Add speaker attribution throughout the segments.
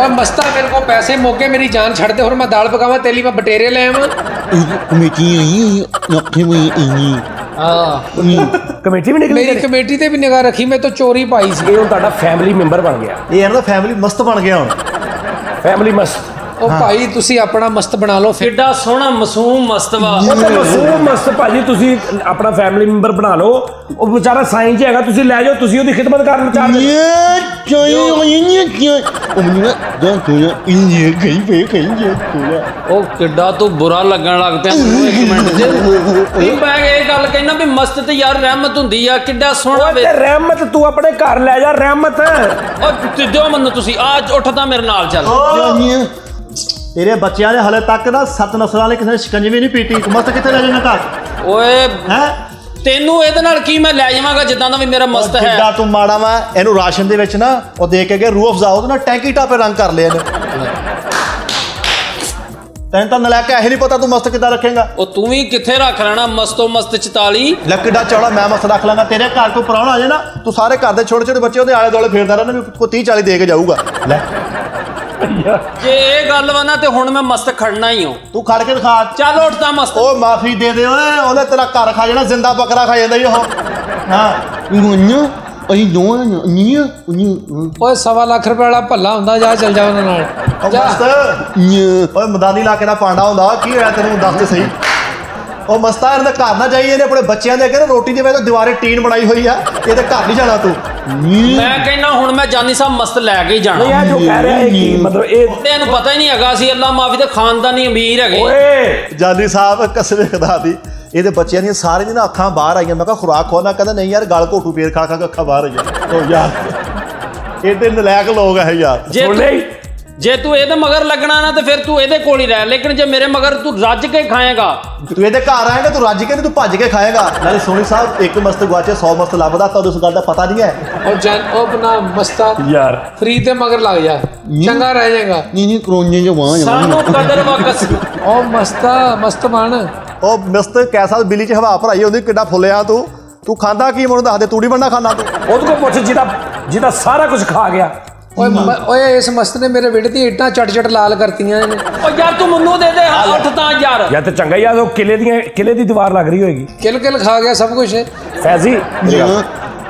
Speaker 1: ਓਏ ਮਸਤਾ ਮੇਰੇ ਕੋ ਪੈਸੇ ਮੋਕੇ ਮੇਰੀ ਜਾਨ ਛੱਡ ਦੇ ਹੋਰ ਮੈਂ ਦਾਲ ਪਕਾਵਾਂ ਤੇਲੀ ਮੈਂ ਬਟੇਰੇ ਲੈ ਆਵਾਂ।
Speaker 2: ਕਮੇਟੀ ਆਈ ਨੱਖੇ ਮੈਂ ਇੰਨੀ।
Speaker 1: ਹਾਂ।
Speaker 3: ਕਮੇਟੀ ਵੀ ਨਿਕਲੀ
Speaker 1: ਮੇਰੀ? ਕਮੇਟੀ ਤੇ ਵੀ ਨਿਗਾਹ ਰੱਖੀ ਮੈਂ ਤਾਂ ਚੋਰੀ ਪਾਈ ਸੀ।
Speaker 3: ਇਹ ਹੁਣ ਤੁਹਾਡਾ ਫੈਮਿਲੀ ਮੈਂਬਰ ਬਣ ਗਿਆ।
Speaker 4: ਇਹ ਇਹਨਾਂ ਦਾ ਫੈਮਿਲੀ ਮਸਤ ਬਣ ਗਿਆ ਹੁਣ।
Speaker 3: ਫੈਮਿਲੀ ਮਸਤ
Speaker 1: ਉਹ ਭਾਈ ਤੁਸੀਂ ਆਪਣਾ ਮਸਤ ਬਣਾ ਲਓ ਫਿਰ।
Speaker 5: ਕਿੱਡਾ ਸੋਹਣਾ ਮਾਸੂਮ ਮਸਤਵਾ
Speaker 3: ਉਹ ਤਾਂ ਮਸੂਮ ਮਸਤ ਭਾਜੀ ਤੁਸੀਂ ਆਪਣਾ ਫੈਮਿਲੀ ਮੈਂਬਰ ਬਣਾ ਲਓ। ਉਹ ਵਿਚਾਰਾ ਸਾਈਂ ਚ ਹੈਗਾ ਤੁਸੀਂ ਲੈ ਜਾਓ ਤੁਸੀਂ ਉਹਦੀ ਖਿਦਮਤ ਕਰਨ ਚਾਰ
Speaker 2: ਇਹ ਹੋਈ ਕਿ ਉਹ ਮੈਨੂੰ ਜਾਂ ਤੂੰ ਇੰਨੀ ਗਈ ਪੇ ਕਹੀਂ ਜੇ ਤੂੰ
Speaker 5: ਉਹ ਕਿੱਡਾ ਤੂੰ ਬੁਰਾ ਲੱਗਣ ਲੱਗ ਪਿਆ ਮੈਨੂੰ ਇੱਕ ਮਿੰਟ 'ਚ। ਨਹੀਂ ਮੈਂ ਇਹ ਗੱਲ ਕਹਿਣਾ ਵੀ ਮਸਤ ਤੇ ਯਾਰ ਰਹਿਮਤ ਹੁੰਦੀ ਆ ਕਿੱਡਾ ਸੋਹਣਾ ਵੇ
Speaker 3: ਤੇ ਰਹਿਮਤ ਤੂੰ ਆਪਣੇ ਘਰ ਲੈ ਜਾ ਰਹਿਮਤ।
Speaker 5: ਉਹ ਤੇ ਦਿਓ ਮੈਨੂੰ ਤੁਸੀਂ ਅੱਜ ਉੱਠ ਤਾਂ ਮੇਰੇ ਨਾਲ ਚੱਲ।
Speaker 4: ਤੇਰੇ ਬੱਚਿਆਂ ਨੇ ਹਲੇ ਤੱਕ ਨਾ ਸੱਤ ਨਸਲਾਂ ਵਾਲੇ ਕਿਸੇ ਨੇ ਸ਼ਿਕੰਜਵੀ ਨਹੀਂ ਪੀਤੀ। ਤੂੰ ਮਸਤ ਕਿੱਥੇ ਲੈ ਜਾਣਾ ਘਰ?
Speaker 5: ਓਏ
Speaker 4: ਹੈ?
Speaker 5: ਤੈਨੂੰ ਇਹਦੇ ਨਾਲ ਕੀ ਮੈਂ ਲੈ ਜਾਵਾਂਗਾ ਜਿੱਦਾਂ ਦਾ ਵੀ ਮੇਰਾ ਮਸਤ ਹੈ?
Speaker 4: ਜਿੱਦਾਂ ਤੂੰ ਮਾੜਾ ਵਾ ਇਹਨੂੰ ਰਾਸ਼ਨ ਦੇ ਵਿੱਚ ਨਾ ਉਹ ਦੇ ਕੇ ਗਏ ਰੂਹ ਅਫਜ਼ਾ ਉਹਦੇ ਨਾਲ ਟੈਂਕੀ ਟਾਪੇ ਰੰਗ ਕਰ ਲਿਆ ਇਹਨੇ। ਤੈਨੂੰ ਤਾਂ ਨਲਾਇਕ ਇਹ ਨਹੀਂ ਪਤਾ ਤੂੰ ਮਸਤ ਕਿੱਦਾਂ ਰੱਖੇਗਾ।
Speaker 5: ਉਹ ਤੂੰ ਵੀ ਕਿੱਥੇ ਰੱਖ ਲੈਣਾ ਮਸਤੋ ਮਸਤ 44
Speaker 4: ਲੱਕੜਾ ਚੌੜਾ ਮੈਂ ਮਸਤ ਰੱਖ ਲਾਂਗਾ ਤੇਰੇ ਘਰ ਕੋਈ ਪ੍ਰਾਹੁਣਾ ਆ ਨਾ ਤੂੰ ਸਾਰੇ ਘਰ ਦੇ ਛੋਟੇ ਛੋਟੇ ਬੱਚੇ ਉਹਦੇ ਆਲੇ ਦੁਆਲੇ ਫੇਰਦਾ ਰਹਿਣਾ ਵੀ ਕੋਈ 30 40 ਦੇ ਕੇ ਜਾਊਗਾ। ਲੈ।
Speaker 5: ਜੇ ਇਹ ਗੱਲ ਵਾ ਨਾ ਤੇ ਹੁਣ ਮੈਂ ਮਸਤ ਖੜਨਾ ਹੀ ਹਾਂ।
Speaker 4: ਤੂੰ ਖੜ ਕੇ ਦਿਖਾ।
Speaker 5: ਚੱਲ ਉੱਠ ਤਾਂ ਮਸਤ।
Speaker 4: ਉਹ ਮਾਫੀ ਦੇ ਦੇ ਓਏ ਉਹਨੇ ਤੇਰਾ ਘਰ ਖਾ ਜਾਣਾ ਜ਼ਿੰਦਾ ਬੱਕਰਾ ਖਾ ਜਾਂਦਾ ਈ ਉਹ। ਹਾਂ।
Speaker 2: ਇੰਨੀ ਅਈ ਦੋਹਾਂ ਨਹੀਂ ਨਹੀਂ
Speaker 1: ਓਏ ਸਵਾ ਲੱਖ ਰੁਪਏ ਵਾਲਾ ਭੱਲਾ ਹੁੰਦਾ ਜਾ ਚੱਲ ਜਾ ਉਹਨਾਂ ਨਾਲ। ਜਾ।
Speaker 4: ਮਸਤ।
Speaker 2: ਨਹੀਂ
Speaker 4: ਓਏ ਮਦਾਨੀ ਇਲਾਕੇ ਦਾ ਪਾਂਡਾ ਹੁੰਦਾ ਕੀ ਹੋਇਆ ਤੈਨੂੰ ਦੱਸ ਤੇ ਸਹੀ। ਉਹ ਮਸਤਾ ਇਹਨਾਂ ਦੇ ਘਰ ਨਾ ਜਾਈਏ ਇਹਨੇ ਆਪਣੇ ਬੱਚਿਆਂ ਦੇ ਨਾ ਰੋਟੀ ਦੇ ਵੇ ਦੀਵਾਰੇ ਟੀਨ ਬਣਾਈ ਹੋਈ ਆ। ਇਹਦੇ ਘਰ ਨਹੀਂ ਜਾਣਾ ਤੂੰ।
Speaker 5: ਮੈਂ ਕਹਿੰਦਾ ਹੁਣ ਮੈਂ ਜਾਨੀ ਸਾਹਿਬ ਮਸਤ ਲੈ ਕੇ ਹੀ ਜਾਣਾ।
Speaker 3: ਇਹ ਜੋ ਕਹਿ ਰਿਹਾ ਹੈ ਕਿ ਮਤਲਬ ਇਹ
Speaker 5: ਤੇ ਇਹਨੂੰ ਪਤਾ ਹੀ ਨਹੀਂ ਹੈਗਾ ਸੀ ਅੱਲਾ ਮਾਫੀ ਦੇ ਖਾਨਦਾਨੀ ਅਮੀਰ ਹੈਗੇ।
Speaker 3: ਓਏ!
Speaker 4: ਜਾਨੀ ਸਾਹਿਬ ਕਸਵੇ ਖੁਦਾ ਦੀ ਇਹਦੇ ਬੱਚਿਆਂ ਦੀਆਂ ਸਾਰੇ ਦੀਆਂ ਨਾ ਅੱਖਾਂ ਬਾਹਰ ਆਈਆਂ। ਮੈਂ ਕਿਹਾ ਖੁਰਾਕ ਖੋਣਾ ਕਹਿੰਦਾ ਨਹੀਂ ਯਾਰ ਗਲ ਘੋਟੂ ਪੇਰ ਖਾ ਖਾ ਕੇ ਅੱਖਾਂ ਬਾਹਰ ਆਈਆਂ। ਉਹ ਯਾਰ ਇਹਦੇ ਨਲਾਇਕ ਲੋਕ ਹੈ ਯਾਰ।
Speaker 3: ਸੁਣ
Speaker 5: ਤੂੰ
Speaker 3: ਲਈ
Speaker 5: ਜੇ ਤੂੰ ਇਹਦੇ ਮਗਰ ਲੱਗਣਾ ਨਾ ਤੇ ਫਿਰ ਤੂੰ ਇਹਦੇ ਕੋਲ ਹੀ ਰਹਿ। ਲੇਕਿਨ ਜੇ ਮੇਰੇ ਮਗਰ ਤੂੰ ਰੱਜ ਕੇ ਖਾਏਗਾ।
Speaker 4: ਤੂੰ ਇਹਦੇ ਘਰ ਆਏਗਾ ਤੂੰ ਰੱਜ ਕੇ ਨਹੀਂ ਤੂੰ ਭੱਜ ਕੇ ਖਾਏਗਾ। ਨਾਲੇ ਸੋਨੀ ਸਾਹਿਬ ਇੱਕ ਮਸਤ ਗਵਾਚੇ 100 ਮਸਤ ਲੱਭਦਾ ਤੁਹਾਨੂੰ ਇਸ ਗੱਲ ਦਾ ਪਤਾ ਨਹੀਂ ਹੈ।
Speaker 1: ਉਹ ਜਨ ਉਹ ਬਣਾ ਮਸਤਾ
Speaker 3: ਯਾਰ।
Speaker 1: ਫਰੀ ਤੇ ਮਗਰ ਲੱਗ ਜਾ। ਚੰਗਾ ਰਹਿ ਜਾਏਗਾ।
Speaker 2: ਨਹੀਂ ਨਹੀਂ ਕਰੋਨੇ ਜੋ ਵਾਂ
Speaker 5: ਸਾਨੂੰ ਕਦਰ ਵਕਸ
Speaker 1: ਉਹ ਮਸਤਾ ਮਸਤ ਬਣ
Speaker 4: ਉਹ ਮਸਤ ਕੈਸਾ ਬਿੱਲੀ 'ਚ ਹਵਾ ਭਰਾਈ ਹੁੰਦੀ ਕਿੱਡਾ ਫੁੱਲਿਆ ਤੂੰ। ਤੂੰ ਖਾਂਦਾ ਕੀ ਮੈਨੂੰ ਦੱਸ ਦੇ ਤੂੜੀ ਬਣਨਾ ਖਾਣਾ ਤੂੰ।
Speaker 3: ਉਹਦੇ ਕੋਲ ਪੁੱਛ ਜਿਹਦਾ ਜਿਹਦਾ ਸਾਰਾ ਕੁਝ ਖਾ ਗਿਆ।
Speaker 1: ਓਏ ਮ- ਓਏ ਇਸ ਮਸਤ ਨੇ ਮੇਰੇ ਵਿੜ ਦੀ ਇੱਟਾਂ ਚਟ ਚਟ ਲਾਲ ਕਰਤੀਆਂ ਇਹਨੇ।
Speaker 5: ਓ ਯਾਰ ਤੂੰ ਮੈਨੂੰ ਦੇ ਦੇ ਹਾਂ, ਉੱਠ ਤਾਂ ਯਾਰ।
Speaker 3: ਜਾਂ ਤੇ ਚੰਗਾ ਹੀ ਆ ਉਹ ਕਿਲੇ ਦੀਆਂ ਕਿਲੇ ਦੀ ਦੀਵਾਰ ਲੱਗ ਰਹੀ ਹੋਏਗੀ।
Speaker 1: ਕਿਲ ਕਿਲ ਖਾ ਗਿਆ ਸਭ ਕੁਝ
Speaker 3: ਫੈਜ਼ੀ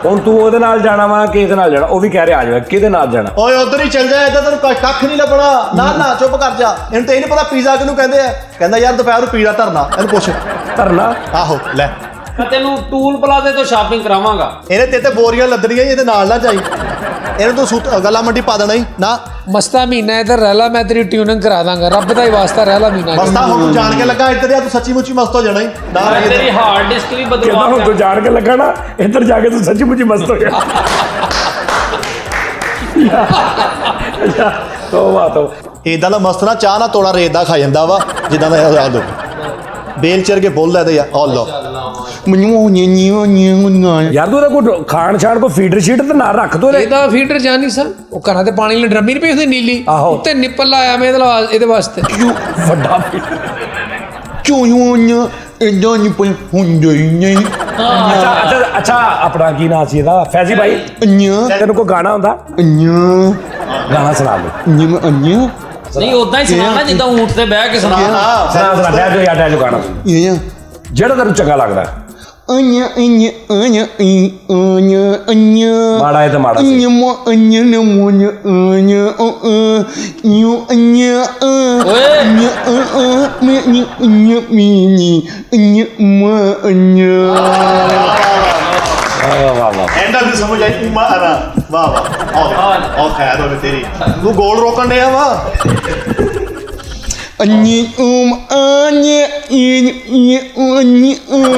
Speaker 3: ਹੁਣ ਤੂੰ ਉਹਦੇ ਨਾਲ ਜਾਣਾ ਵਾ ਕਿ ਇਹਦੇ ਨਾਲ ਜਾਣਾ? ਉਹ ਵੀ ਕਹਿ ਰਿਹਾ ਆ ਜਾ ਕਿਹਦੇ ਨਾਲ ਜਾਣਾ?
Speaker 4: ਓਏ ਉਧਰ ਹੀ ਚੱਲ ਜਾ ਇੱਧਰ ਤੈਨੂੰ ਕੱਖ- ਕੱਖ ਨਹੀਂ ਲੱਭਣਾ। ਨਾ ਨਾ ਚੁੱਪ ਕਰ ਜਾ। ਇਹਨੂੰ ਤੇ ਇਹ ਨਹੀਂ ਪਤਾ ਪੀਜ਼ਾ ਕਿਹਨੂੰ ਕਹਿੰਦੇ ਆ। ਕਹਿੰਦਾ ਯਾਰ ਦੁਪਹਿਰ ਨੂੰ ਪੀਜ਼ਾ ਧਰਨਾ। ਇਹਨੂੰ ਪੁੱਛ।
Speaker 3: ਧਰਨਾ?
Speaker 4: ਆਹੋ ਲੈ।
Speaker 5: ਮੈਂ ਤੈਨੂੰ ਟੂਲ ਪਲਾਜ਼ੇ ਤੋਂ ਸ਼ਾਪਿੰਗ ਕਰਾਵਾਂਗਾ।
Speaker 4: ਇਹਨੇ ਤੇ ਤੇ ਬੋਰੀਆਂ ਲੱਦਣੀਆਂ ਇਹਦੇ ਨਾਲ ਨਾ ਜਾਈ। ਇਹਨੂੰ ਤੂੰ ਸੂਤ ਗੱਲਾਂ ਮੰਡੀ ਪਾ ਦੇਣਾ ਹੀ ਨਾ।
Speaker 1: ਮਸਤਾ ਮਹੀਨਾ ਇੱਧਰ ਰਹਿ ਲਾ ਮੈਂ ਤੇਰੀ ਟਿਊਨਿੰਗ ਕਰਾ ਦਾਂਗਾ। ਰੱਬ ਦਾ ਹੀ ਵਾਸਤਾ ਰਹਿ ਲਾ ਮਹੀਨਾ
Speaker 4: ਮਸਤਾ ਹੁਣ ਤੂੰ ਜਾਣ ਕੇ ਲੱਗਾ ਇੱਧਰ ਆ ਤੂੰ ਸੱਚੀ ਮੁੱਚੀ ਮਸਤ ਹੋ ਜਾਣਾ ਹੀ ਨਾ
Speaker 5: ਤੇਰੀ ਹਾਰਡ ਡਿਸਕ ਵੀ ਬਦਲਵਾ
Speaker 3: ਹੁਣ ਤੂੰ ਜਾਣ ਕੇ ਲੱਗਾ ਨਾ ਇੱਧਰ ਜਾ ਕੇ ਤੂੰ ਸੱਚੀ ਮੁੱਚੀ ਮਸਤ ਹੋ ਗਿਆ ਤੋ ਹੋ।
Speaker 4: ਇਦਾਂ ਦਾ ਮਸਤ ਨਾ ਚਾਹ ਨਾ ਤੋੜਾ ਰੇਤ ਦਾ ਖਾ ਜਾਂਦਾ ਵਾ ਜਿੱਦਾਂ ਦਾ ਯਾਦ ਹੋ ਬੇਲ ਚਰ ਕੇ ਬੋਲ ਲੈਦੇ ਆ ਅੱਲਾ
Speaker 2: ਮੈਨੂੰ ਨਹੀਂ ਨਹੀਂ ਨਹੀਂ ਨਹੀਂ
Speaker 3: ਯਾਰ ਤੂੰ ਉਹਦਾ ਕੋਈ ਖਾਣ ਛਾਣ ਕੋ ਫੀਡਰ ਸ਼ੀਟ ਤੇ ਨਾਲ ਰੱਖ ਦੋ ਇਹਦੇ।
Speaker 1: ਫੀਡਰ ਜਾਨੀ ਸਾ ਉਹ ਘਰਾਂ ਤੇ ਪਾਣੀ ਲਈ ਡਰਮੀ ਨਹੀਂ ਭੇਜਦੇ ਨੀਲੀ?
Speaker 3: ਆਹੋ।
Speaker 1: ਉੱਤੇ ਨਿੱਪਲ ਲਾਇਆ ਮੈਂ ਇਹਦੇ ਵਾਸਤੇ।
Speaker 3: ਵੱਡਾ।
Speaker 2: ਕਿਉਂ ਨਹੀਂ ਇਦਾਂ ਨਹੀਂ ਪਰ ਹੁੰਦਾ ਹੀ ਨਹੀਂ।
Speaker 3: ਅੱਛਾ ਅੱਛਾ ਅੱਛਾ ਆਪਣਾ ਕੀ ਨਾਂ ਸੀ ਇਹਦਾ? ਫੈਜ਼ੀ ਭਾਈ ਤੈਨੂੰ ਕੋਈ ਗਾਣਾ ਹੁੰਦਾ ਗਾਣਾ ਸੁਣਾ ਦੇ।
Speaker 2: ਅੰਨਿਆ ਅੰਨਿਆ।
Speaker 5: ਨਹੀਂ ਉਦਾਂ ਹੀ ਸੁਣਾਣਾ ਜਿੱਦਾਂ ਊਂਟ ਤੇ ਬਹਿ ਕੇ ਸੁਣਾ।
Speaker 3: ਸੁਣਾ ਸੁਣਾ ਡੈ ਜੋ ਯਾਰ ਜੋ ਗਾਣਾ।
Speaker 2: ਇਹ
Speaker 3: ਜਿਹੜਾ ਤੈਨੂੰ ਚੰਗਾ ਲੱਗਦਾ।
Speaker 2: ਅੰਨਿਆ ਅੰਨਿਆ ਅੰਨਿਆ ਅੰਨਿਆ ਅੰਨਿਆ
Speaker 3: ਮਾੜਾ ਹੈ ਤੇ ਮਾੜਾ ਸੀ
Speaker 2: ਅੰਨਿਆ ਮੋ ਅੰਨਿਆ ਨੇ ਮੋ ਅੰਨਿਆ ਅੰਨਿਆ ਅ ਨਿਉ ਅੰਨਿਆ ਅ
Speaker 5: ਓਏ
Speaker 2: ਅੰਨਿਆ ਅ ਅ ਮੇ ਨੀ ਅੰਨਿਆ ਮੀ ਨੀ ਅੰਨਿਆ ਮ ਅੰਨਿਆ
Speaker 3: ਵਾਹ ਵਾਹ ਵਾਹ
Speaker 4: ਐਂਡਾ ਵੀ ਸਮਝ ਆਈ ਉਮਾ ਅਰਾ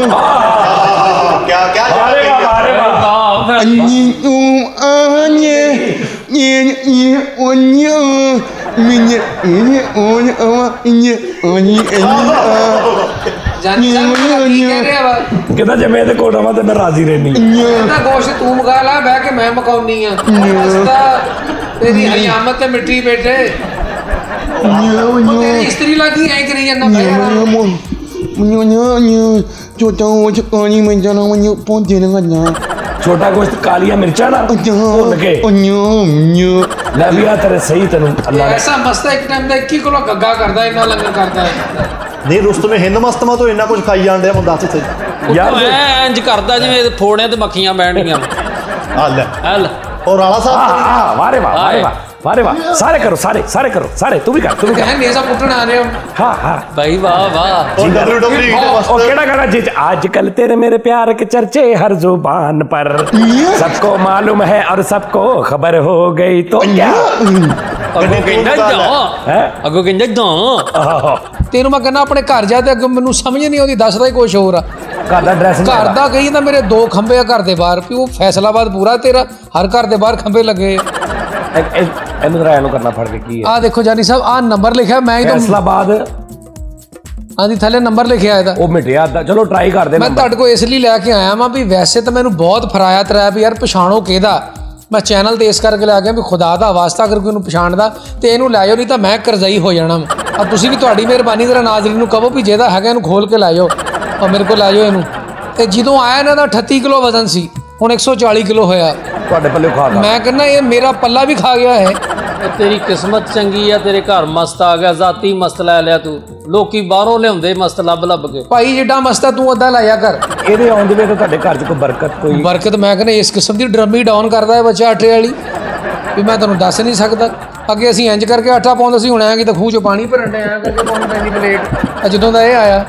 Speaker 4: ਵਾਹ
Speaker 3: ਅਰੇ ਵਾਹ ਵਾਹ
Speaker 5: ਫਿਰ
Speaker 2: ਅੰਨੀ ਉਮ ਅੰਨਿਆ ਇਨ ਇ ਅੰਨਿਆ ਮਿੰਨਿਆ ਇਨ ਓਨ ਅ ਇੰਨਿਆ ਅੰਨੀ ਅੰਨਿਆ
Speaker 1: ਜਾਨੀ ਸਾ ਕੀ ਕਹਿ ਰਿਹਾ ਵਾ
Speaker 3: ਕਹਿੰਦਾ ਜੇ ਮੈਂ ਇਹਦੇ ਕੋਲ ਰਵਾਂ ਤੇ ਮੈਂ ਰਾਜ਼ੀ ਰਹਿਣੀ
Speaker 1: ਕਹਿੰਦਾ ਗੋਸ਼ਤ ਤੂੰ ਮਗਾ ਲਾ ਬਹਿ ਕੇ ਮੈਂ ਮਕਾਉਣੀ ਆ। ਮਸਤਾ ਤੇਰੀ ਹਯਾਮਤ ਤੇ ਮਿੱਟੀ ਬੈਠੇ ਉਹ ਤੇਰੀ ਇਸਤਰੀ ਲੱਗੀ ਐ ਕਰੀ ਜਾਂਦਾ ਬਹਿ ਜਾ।
Speaker 2: Menyo-nyo, coba tahu cakap ni macam mana menyo pun dia dengan nak.
Speaker 3: ਛੋਟਾ ਗੋਸ਼ਤ ਕਾਲੀਆਂ ਮਿਰਚਾਂ ਨਾ ਭੁੰਨ ਕੇ
Speaker 2: ਨਿਓ ਨਿਓ
Speaker 3: ਲੈ ਵੀ ਆ ਤੇਰੇ ਸਹੀ ਤੈਨੂੰ ਅੱਲਾ ਨੇ
Speaker 1: ਐਸਾ ਮਸਤਾ ਇੱਕ ਟਾਈਮ ਦਾ 21 ਕਿਲੋ ਗੱਗਾ ਕਰਦਾ ਇੰਨਾ ਲੰਗਰ ਕਰਦਾ ਹੈ
Speaker 4: ਨਹੀਂ ਰੁਸਤਮੇ ਹਿੰਦ ਮਸਤਮਾ ਤੋਂ ਇੰਨਾ ਕੁਝ ਖਾਈ ਜਾਂਦੇ ਆ ਬੰਦਾ ਦੱਸ ਤੇ
Speaker 3: ਯਾਰ
Speaker 5: ਇੰਜ ਕਰਦਾ ਜਿਵੇਂ ਫੋੜਿਆਂ ਤੇ ਮੱਖੀਆਂ ਬੈਣੀਆਂ
Speaker 4: ਆ ਲੈ।
Speaker 5: ਹਲ
Speaker 4: ਔਰ ਰਾਲਾ ਸਾਹਿਬ
Speaker 3: ਆ ਵਾਰੇ ਵਾਹ ਵਾਰੇ ਵਾਹ। ਵਾਰੇ ਵਾਹ ਸਾਰੇ ਕਰੋ ਸਾਰੇ ਸਾਰੇ ਕਰੋ ਸਾਰੇ ਤੂੰ ਵੀ ਕਰ ਤੂੰ ਵੀ ਕਰ
Speaker 1: ਕਹਿ ਨੇਜ਼ਾ ਪੁੱਟਣ ਆ ਰਹੇ ਹੋ
Speaker 3: ਹਾਂ ਹਾਂ
Speaker 5: ਭਾਈ ਵਾਹ ਵਾਹ
Speaker 4: ਔਰ WWE ਦੇ
Speaker 3: ਉਹ
Speaker 4: ਮਸਤ
Speaker 3: केड़ा गाना जिज आजकल तेरे मेरे प्यार के चर्चे हर जुबान पर सबको मालूम है और सबको खबर हो गई तो क्या
Speaker 5: ਅੱਗੋਂ ਕਹਿੰਦਾ ਜਾਂ
Speaker 3: है
Speaker 5: ਅੱਗੋਂ ਕਹਿੰਦਾ ਜਾਂ
Speaker 1: ਤੈਨੂੰ ਮੈਂ ਕਹਿੰਦਾ ਆਪਣੇ ਘਰ ਜਾ ਤੇ ਅੱਗੇ ਮੈਨੂੰ ਸਮਝ ਨਹੀਂ ਆਉਂਦੀ ਦੱਸਦਾ ਹੀ ਕੁਝ ਹੋਰ ਆ
Speaker 3: घर का ड्रेस
Speaker 1: ਘਰ ਦਾ ਕਹੀ ਤਾਂ ਮੇਰੇ ਦੋ ਖੰਬੇ ਆ ਘਰ ਦੇ ਬਾਹਰ ਵੀ ਉਹ ਫੈਸਲਾਬਾਦ ਪੂਰਾ ਤੇਰਾ ਹਰ ਘਰ ਦੇ ਬਾਹਰ ਖੰਬੇ ਲੱਗੇ
Speaker 3: ਇਹਨੂੰ ਜਰਾ ਇਹਨੂੰ ਕਰਨਾ ਫੜ ਕੇ ਕੀ ਹੈ।
Speaker 1: ਆ ਦੇਖੋ ਜਾਨੀ ਸਾਹਿਬ ਆ ਨੰਬਰ ਲਿਖਿਆ ਮੈਂ ਤਾਂ
Speaker 3: ਫੈਸਲਾਬਾਦ।
Speaker 1: ਆਦੀ ਥੱਲੇ ਨੰਬਰ ਲਿਖਿਆ ਇਹਦਾ।
Speaker 3: ਉਹ ਮਿਟਿਆ ਅੱਧਾ। ਚਲੋ ਟਰਾਈ ਕਰਦੇ
Speaker 1: ਮੈਂ ਤੁਹਾਡੇ ਕੋਲ ਇਸ ਲਈ ਲੈ ਕੇ ਆਇਆ ਵਾਂ ਵੀ ਵੈਸੇ ਤਾਂ ਮੈਨੂੰ ਬਹੁਤ ਫਰਾਇਆ ਤਰਾਇਆ ਵੀ ਯਾਰ ਪਛਾਣੋ ਕਿਹਦਾ। ਮੈਂ ਚੈਨਲ ਤੇ ਇਸ ਕਰਕੇ ਲੈ ਗਿਆ ਵੀ ਖੁਦਾ ਦਾ ਵਾਸਤਾ ਕਰਕੇ ਉਹਨੂੰ ਪਛਾਣਦਾ ਤੇ ਇਹਨੂੰ ਲੈ ਜਾਓ ਨਹੀਂ ਤਾਂ ਮੈਂ ਕਰਜ਼ਈ ਹੋ ਜਾਣਾ ਆ ਤੁਸੀਂ ਵੀ ਤੁਹਾਡੀ ਮਿਹਰਬਾਨੀ ਜ਼ਰਾ ਨਾਜ਼ਰੀਨ ਨੂੰ ਕਹੋ ਵੀ ਜਿਹਦਾ ਹੈਗਾ ਇਹਨੂੰ ਖੋਲ ਕੇ ਲੈ ਜਾਓ। ਔਰ ਮੇਰੇ ਕੋਲ ਲੈ ਜਾਓ ਇਹਨੂੰ। ਤੇ ਜਦੋਂ ਆਇਆ ਇਹਨਾਂ ਦਾ 38 ਕਿਲੋ ਵਜ਼ਨ ਸੀ। ਹੁਣ 140 ਕਿਲੋ ਹੋਇਆ।
Speaker 3: ਤੁਹਾਡੇ ਪੱਲੇ ਖਾ ਗਾ
Speaker 1: ਮੈਂ ਕਹਿੰਦਾ ਇਹ ਮੇਰਾ ਪੱਲਾ ਵੀ ਖਾ ਗਿਆ ਹੈ।
Speaker 5: ਤੇਰੀ ਕਿਸਮਤ ਚੰਗੀ ਆ ਤੇਰੇ ਘਰ ਮਸਤ ਆ ਗਿਆ ਜ਼ਾਤੀ ਮਸਤ ਲੈ ਲਿਆ ਤੂੰ। ਲੋਕੀ ਬਾਹਰੋਂ ਲਿਆਉਂਦੇ ਮਸਤ ਲੱਭ ਲੱਭ ਕੇ।
Speaker 1: ਭਾਈ ਜਿੱਡਾ ਮਸਤਾ ਤੂੰ ਅੱਧਾ ਲਾਇਆ ਕਰ।
Speaker 3: ਇਹਦੇ ਆਉਣ ਦੇ ਵੇ ਤਾਂ ਤੁਹਾਡੇ ਘਰ 'ਚ ਕੋਈ ਬਰਕਤ ਕੋਈ
Speaker 1: ਬਰਕਤ ਮੈਂ ਕਹਿੰਦਾ ਇਸ ਕਿਸਮ ਦੀ ਡਰਮੀ ਡਾਊਨ ਕਰਦਾ ਹੈ ਬੱਚਾ ਆਟੇ ਵਾਲੀ। ਵੀ ਮੈਂ ਤੁਹਾਨੂੰ ਦੱਸ ਨਹੀਂ ਸਕਦਾ। ਅੱਗੇ ਅਸੀਂ ਇੰਜ ਕਰਕੇ ਆਟਾ ਪਾਉਂਦੇ ਸੀ ਹੁਣ ਐਂ ਕਿ ਤਾਂ ਖੂਹ 'ਚ ਪਾਣੀ ਭਰਨ ਦੇ ਐਂ ਕਰਕੇ ਪਾਉਣੀ ਪੈਂਦੀ ਪਲੇਟ ਜਦੋਂ ਦਾ ਇਹ ਆਇਆ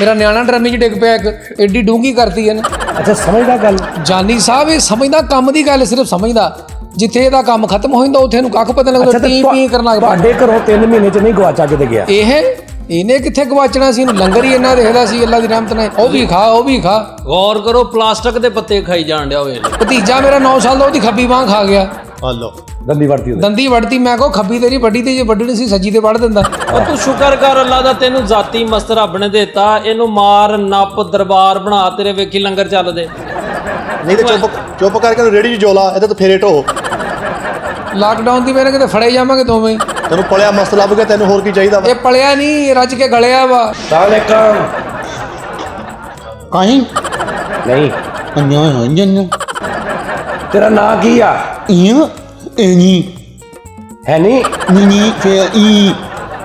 Speaker 1: ਮੇਰਾ ਨਿਆਣਾ ਡਰਮੀ 'ਚ ਡਿੱਗ ਪਿਆ ਇੱਕ ਏਡੀ ਡੂੰਗੀ ਕਰਤੀ ਇਹਨੇ।
Speaker 3: ਅੱਛਾ ਸਮਝਦਾ ਗੱਲ?
Speaker 1: ਜਾਨੀ ਸਾਹਿਬ ਇਹ ਸਮਝਦਾ ਕੰਮ ਦੀ ਗੱਲ ਸਿਰਫ ਸਮਝਦਾ। ਜਿੱਥੇ ਇਹਦਾ ਕੰਮ ਖਤਮ ਹੋ ਜਾਂਦਾ ਉੱਥੇ ਇਹਨੂੰ ਕੱਖ ਪਤਾ ਲੱਗਦਾ ਟੀ ਪੀ ਕਰਨ
Speaker 3: ਤੁਹਾਡੇ ਘਰੋਂ 3 ਮਹੀਨੇ 'ਚ ਨਹੀਂ ਗਵਾਚਾ ਕਿਤੇ ਗਿਆ?
Speaker 1: ਇਹ ਇਹਨੇ ਕਿੱਥੇ ਗਵਾਚਣਾ ਸੀ? ਇਹਨੂੰ ਲੰਗਰ ਹੀ ਇੰਨਾ ਦੇਖਦਾ ਸੀ ਅੱਲਾ ਦੀ ਰਹਿਮਤ ਨਾਲ। ਉਹ ਵੀ ਖਾ ਉਹ ਵੀ ਖਾ।
Speaker 5: ਗੌਰ ਕਰੋ ਪਲਾਸਟਿਕ ਦੇ ਪੱਤੇ ਖਾਈ ਜਾਣ ਡਿਆ ਹੋਵੇ
Speaker 1: ਭਤੀਜਾ ਮੇਰਾ 9 ਸਾਲ ਦਾ ਉਹਦੀ ਖੱਬੀ ਬਾਂਹ ਖਾ ਗਿਆ।
Speaker 4: ਆ ਲਓ।
Speaker 3: ਦੰਦੀ ਵਰਤੀ ਉਹਦੇ।
Speaker 1: ਦੰਦੀ ਵੜਤੀ ਮੈਂ ਕਹੋ ਖੱਬੀ ਤੇਰੀ ਵੱਡੀ ਤੇ ਜੇ ਵੱਢਣੀ ਸੀ ਸੱਜੀ ਤੇ ਵੜ ਦਿੰਦਾ।
Speaker 5: ਉਹ ਤੂੰ ਸ਼ੁਕਰ ਕਰ ਅੱਲਾ ਦਾ ਤੈਨੂੰ ਜ਼ਾਤੀ ਮਸਤ ਰੱਬ ਨੇ ਦਿੱਤਾ। ਇਹਨੂੰ ਮਾਰ ਨੱਪ ਦਰਬਾਰ ਬਣਾ ਤੇਰੇ ਵੇਖੀ ਲੰਗਰ ਚੱਲਦੇ।
Speaker 4: ਨਹੀਂ ਤੇ ਚੁੱਪ ਚੁੱਪ ਕਰਕੇ ਰੇੜੀ 'ਚ ਜੋਲਾ ਇਹਦੇ ਤੋਂ ਫੇਰੇ ਢੋ।
Speaker 1: ਲਾਕਡਾਊਨ ਦੀ ਵੇਲੇ ਕਿਤੇ ਫੜੇ ਜਾਵਾਂਗੇ ਦੋਵੇਂ।
Speaker 4: ਤੈਨੂੰ ਪਲਿਆ ਮਸਤ ਲੱਭ ਗਿਆ ਤੈਨੂੰ ਹੋਰ ਕੀ ਚਾਹੀਦਾ ਵਾ?
Speaker 1: ਇਹ ਪਲਿਆ ਨਹੀਂ ਰੱਜ ਕੇ ਗਲਿਆ ਵਾ।
Speaker 3: ਸਾਲੇਕਮ
Speaker 2: ਕਾਹੀਂ?
Speaker 3: ਨਹੀਂ।
Speaker 2: ਅੰਨਿਓ ਅੰਨਿਓ।
Speaker 3: ਤੇਰਾ ਨਾਂ ਕੀ ਆ?
Speaker 2: ਇਹ ਐਨੀ
Speaker 3: ਹੈ ਨਹੀਂ
Speaker 2: ਨੀ ਨੀ ਫੇ ਈ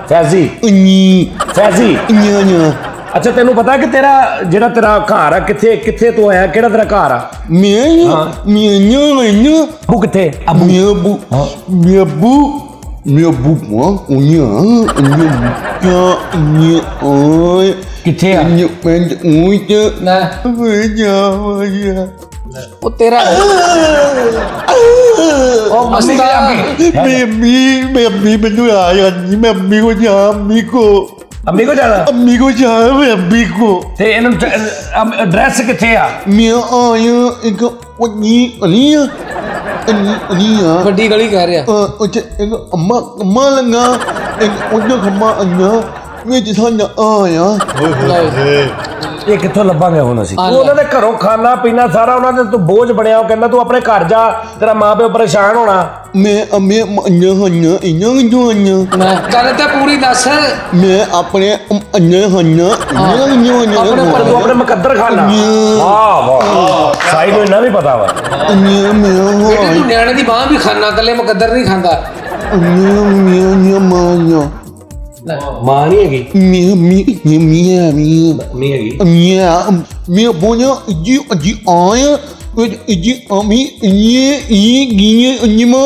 Speaker 3: ਫੈਜ਼ੀ
Speaker 2: ਨੀ
Speaker 3: ਫੈਜ਼ੀ
Speaker 2: ਨਿਓ ਨਿਓ
Speaker 3: ਅੱਛਾ ਤੈਨੂੰ ਪਤਾ ਕਿ ਤੇਰਾ ਜਿਹੜਾ ਤੇਰਾ ਘਰ ਆ ਕਿੱਥੇ ਕਿੱਥੇ ਤੂੰ ਆਇਆ ਕਿਹੜਾ ਤੇਰਾ ਘਰ ਆ
Speaker 2: ਮੈਂ ਮੈਂ ਨਿਓ ਨਿਓ
Speaker 3: ਬੂ ਕਿੱਥੇ
Speaker 2: Meu bu, meu bu, meu bu, mo, unya, unya, ya, unya, oi,
Speaker 3: ਕਿੱਥੇ ਆ
Speaker 2: unya, men, unya,
Speaker 1: ਲੈ
Speaker 2: unya, unya.
Speaker 1: ਉਹ ਤੇਰਾ ਉਹ ਮਸਤਾ
Speaker 2: Mami, mami, ਮੈਨੂੰ ਆਇਆ ਨਹੀਂ ਮਮੀ ਕੋ ਜਾ ਮਮੀ ਕੋ
Speaker 3: ਅੰਮੀ ਕੋ ਜਾਣਾ?
Speaker 2: ਅੰਮੀ ਕੋ ਜਾ ਮਮੀ ਕੋ
Speaker 3: ਤੇ ਇਹਨੂੰ ਐਡਰੈਸ ਕਿੱਥੇ ਆ?
Speaker 2: ਮੈਂ ਆਇਆ ਇੱਕ ਉਨੀ ਅਲੀਆ ਅਨੀ ਅਲੀਆ
Speaker 1: ਵੱਡੀ ਗਲੀ ਕਹਿ ਰਿਹਾ।
Speaker 2: ਉਹ ਇੱਕ ਅੰਮਾ ਅੰਮਾ ਲੰਗਾ ਇੱਕ ਉਹਨਾਂ ਖੰਮਾ ਅੰਨਾ ਵਿੱਚ ਸਾਨੂੰ ਆਇਆ।
Speaker 3: ਇਹ ਕਿੱਥੋਂ ਲੱਭਾਂਗੇ ਹੁਣ ਅਸੀਂ? ਤੂੰ। ਉਹਨਾਂ ਦੇ ਘਰੋਂ ਖਾਣਾ ਪੀਣਾ ਸਾਰਾ ਉਹਨਾਂ ਦੇ ਤੂੰ ਬੋਝ ਬਣਿਆ ਉਹ ਕਹਿੰਦਾ ਤੂੰ ਆਪਣੇ ਘਰ ਜਾ ਤੇਰਾ ਮਾਂ ਪਿਓ ਪਰੇਸ਼ਾਨ ਹੋਣਾ।
Speaker 2: ਮੈਂ ਅਮੇ ਅੰਨਾ ਹੰਨਾ ਇਹਨਾਂ ਨੂੰ ਅੰਨਾ
Speaker 1: ਮੈਂ ਗੱਲ ਤਾਂ ਪੂਰੀ ਦੱਸ।
Speaker 2: ਮੈਂ ਆਪਣੇ ਅੰਨਾ ਹੰਨਾ ਇਹਨਾਂ ਨੂੰ
Speaker 1: ਆਪਣੇ
Speaker 2: ਅੰਨਾ
Speaker 3: ਪਰ ਤੂੰ ਆਪਣੇ ਮੁਕੱਦਰ ਖਾਣਾ। ਵਾਹ ਵਾਹ। ਸਾਈ ਨੂੰ ਇੰਨਾ ਵੀ ਪਤਾ ਵਾ।
Speaker 2: ਅੰਨਾ ਮੈਂ
Speaker 1: ਬੇਟੀ
Speaker 2: ਹਾਂ
Speaker 1: ਤੂੰ ਨਿਆਣੇ ਦੀ ਬਾਹ ਵੀ ਖਾਣਾ ਕੱਲੇ ਮੁਕੱਦਰ ਨਹੀਂ ਖਾਂਦਾ।
Speaker 2: ਅੰਨਾ ਮੈਂ ਨਿਆ ਮਾਇਆ
Speaker 3: ਮਾਂ ਨਹੀਂ ਹੈਗੀ।
Speaker 2: ਮੀ ਮੀ ਮੀ ਮੀ ਮੀ
Speaker 3: ਨਹੀਂ ਹੈਗੀ।
Speaker 2: ਮੀ ਮੀ ਬੋਨਿਆ ਜੀ ਜੀ ਆਇਆ ਵਿੱਚ ਜੀ ਅਮੀ ਇਹ ਇਹ ਗੀਏ ਅਨਿਮਾ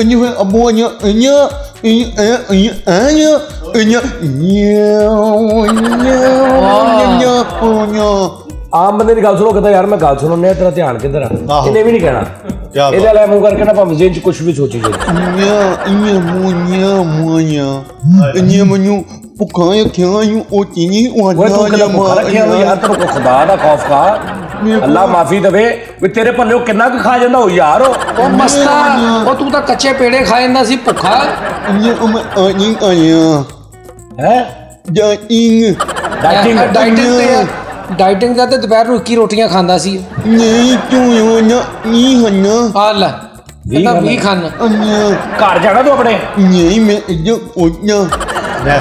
Speaker 2: ਅਨਿਮਾ ਅਬੋਨਿਆ ਅਨਿਆ ਇਹ ਇਹ ਇਹ ਆਇਆ ਅਨਿਆ ਨਿਆ ਨਿਆ
Speaker 3: ਆਮ ਬੰਦੇ ਦੀ ਗੱਲ ਸੁਣੋ ਕਹਿੰਦਾ ਯਾਰ ਮੈਂ ਗੱਲ ਸੁਣਨੇ ਤੇਰਾ ਧਿਆਨ ਕਿੱਧਰ ਆ। ਇਹਨੇ ਵੀ ਨਹੀਂ ਕਹਿਣਾ।
Speaker 4: ਕਿਆ ਬਾਤ।
Speaker 3: ਇਹਦੇ ਵਾਲਾ ਮੂੰਹ ਕਰਕੇ ਨਾ ਭਾਵੇਂ ਜ਼ਿਹਨ ਚ ਕੁਝ ਵੀ ਸੋਚੀ ਜਾਏ
Speaker 2: ਨਿਆ ਇnya ਮੁਨਿਆ ਮੁਨਿਆ ਅਨਿਆ ਮਨੂ ਪੁਕਾਇਆ ਕਿਆ ਯੂ ਉਹ ਚੀਨੀ ਉਹ
Speaker 3: ਕਿਹੜਾ ਮੁਖ ਰੱਖਿਆ ਹੋਇਆ ਯਾਰ ਤੈਨੂੰ ਕੋਈ ਖੁਦਾ ਦਾ ਖੌਫ ਖਾ ਅੱਲਾ ਮਾਫੀ ਦੇਵੇ ਵੀ ਤੇਰੇ ਭੱਲੇ ਕਿੰਨਾ ਕੁ ਖਾ ਜਾਂਦਾ ਹੋ ਯਾਰ ਉਹ
Speaker 1: ਉਹ ਮਸਤਾ ਉਹ ਤੂੰ ਤਾਂ ਕੱਚੇ ਪੇੜੇ ਖਾ ਜਾਂਦਾ ਸੀ ਭੁੱਖਾ
Speaker 2: ਅਨਿਆ ਉਮ ਅਨਿੰ ਆਇਆ
Speaker 3: ਹੈ
Speaker 2: ਜਾ ਇੰਗ
Speaker 3: ਡਾਈਟਿੰਗ
Speaker 1: ਡਾਈਟਿੰਗ ਤੇ ਆ ਡਾਈਟਿੰਗ ਦਾ ਤੇ ਦੁਪਹਿਰ ਨੂੰ 21 ਰੋਟੀਆਂ ਖਾਂਦਾ ਸੀ
Speaker 2: ਨਹੀਂ ਕਿਉਂ ਯੋ ਨਾ ਨੀ ਹੰਨਾ
Speaker 1: ਆ ਲੈ ਕਹਿੰਦਾ ਵੀ ਖਾਣਾ
Speaker 2: ਅਨਿਆ
Speaker 3: ਘਰ ਜਾਣਾ ਤੂੰ ਆਪਣੇ
Speaker 2: ਨਹੀਂ ਮੈਂ ਜੋ ਉਨਾ
Speaker 4: ਲੈ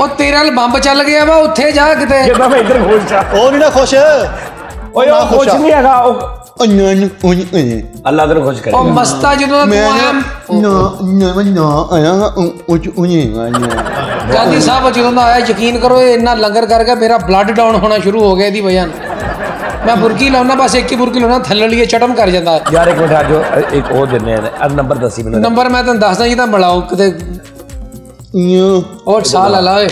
Speaker 1: ਉਹ ਤੇਰੇ ਨਾਲ ਬੰਬ ਚੱਲ ਗਿਆ ਵਾ ਉੱਥੇ ਜਾ ਕਿਤੇ
Speaker 3: ਜਿੱਦਾਂ ਮੈਂ ਇੱਧਰ ਖੋਲ ਚਾ
Speaker 4: ਉਹ ਨਹੀਂ ਨਾ ਖੁਸ਼
Speaker 3: ਓਏ
Speaker 4: ਨਾ
Speaker 3: ਉਹ
Speaker 4: ਖੁਸ਼
Speaker 3: ਕੁਛ
Speaker 4: ਆ।
Speaker 3: ਨਹੀਂ ਹੈਗਾ ਉਹ
Speaker 2: ਅੰਨਾਂ ਨੂੰ ਉਹ ਇਹ
Speaker 3: ਅੱਲਾ ਤੈਨੂੰ ਖੁਸ਼
Speaker 1: ਉਹ
Speaker 3: ਕਰੇਗਾ
Speaker 1: ਮਸਤਾ ਜਦੋਂ ਦਾ
Speaker 2: ਮੈਂ
Speaker 1: ਤੂੰ ਆਇਆ
Speaker 2: ਨਾ ਨਾ ਨਾ ਨਾ ਆਇਆ ਉਹ ਉਹ ਚ ਉਹ ਨਹੀਂ ਆਇਆ
Speaker 1: ਗਾਂਧੀ ਸਾਹਿਬ ਜਦੋਂ ਦਾ ਆਇਆ ਯਕੀਨ ਕਰੋ ਇਹ ਇੰਨਾ ਲੰਗਰ ਕਰਕੇ ਮੇਰਾ ਬਲੱਡ ਡਾਊਨ ਹੋਣਾ ਸ਼ੁਰੂ ਹੋ ਗਿਆ ਇਹਦੀ ਵਜ੍ਹਾ ਨਾਲ ਮੈਂ ਬੁਰਕੀ ਲਾਉਣਾ ਬਸ ਇੱਕ ਹੀ ਬੁਰਕੀ ਲਾਉਣਾ ਥੱਲੇ ਲਈ ਚਟਮ ਕਰ ਜਾਂਦਾ।
Speaker 3: ਯਾਰ ਇੱਕ ਮਿੰਟ ਆ ਜੋ ਇੱਕ ਉਹ ਦਿੰਨੇ ਆ ਨੰਬਰ ਦੱਸੀ ਮੈਨੂੰ
Speaker 1: ਨੰਬਰ ਮੈਂ ਤੁਹਾਨੂੰ ਦੱਸਦਾ ਜੀ ਤਾਂ ਮਿਲਾਓ ਕਿਤੇ। ਹੋਰ ਸਾਹ ਲੈ ਲਾ ਓਏ।